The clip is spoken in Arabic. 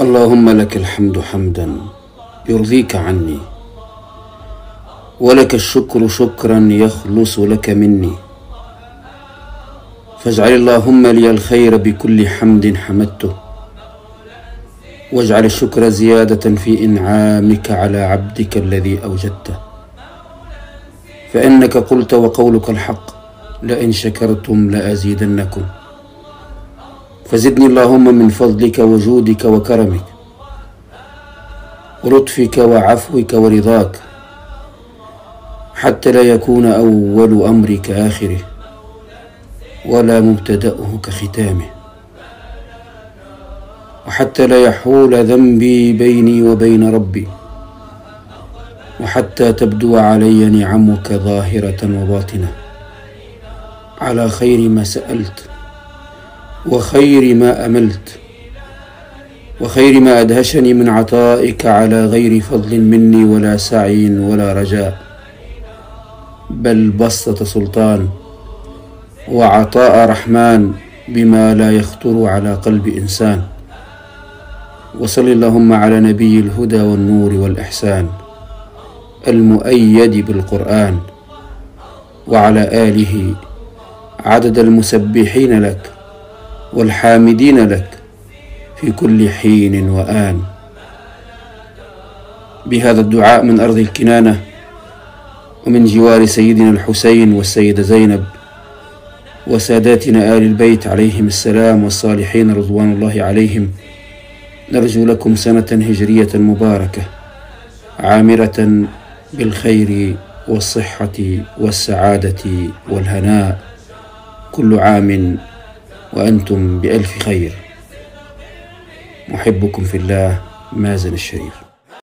اللهم لك الحمد حمدا يرضيك عني ولك الشكر شكرا يخلص لك مني. فاجعل اللهم لي الخير بكل حمد حمدته واجعل الشكر زيادة في إنعامك على عبدك الذي أوجدته. فإنك قلت وقولك الحق لئن شكرتم لأزيدنكم. فزدني اللهم من فضلك وجودك وكرمك ولطفك وعفوك ورضاك حتى لا يكون أول أمري كآخره ولا مبتدأه كختامه وحتى لا يحول ذنبي بيني وبين ربي وحتى تبدو علي نعمك ظاهرة وباطنة على خير ما سألت. وخير ما أملت وخير ما أدهشني من عطائك على غير فضل مني ولا سعي ولا رجاء. بل بسطة سلطان وعطاء رحمن بما لا يخطر على قلب إنسان. وصل اللهم على نبي الهدى والنور والإحسان المؤيد بالقرآن وعلى آله عدد المسبحين لك. والحامدين لك في كل حين وآن. بهذا الدعاء من أرض الكنانة ومن جوار سيدنا الحسين والسيدة زينب وساداتنا آل البيت عليهم السلام والصالحين رضوان الله عليهم نرجو لكم سنة هجرية مباركة عامرة بالخير والصحة والسعادة والهناء. كل عام وأنتم بألف خير. محبكم في الله مازن الشريف.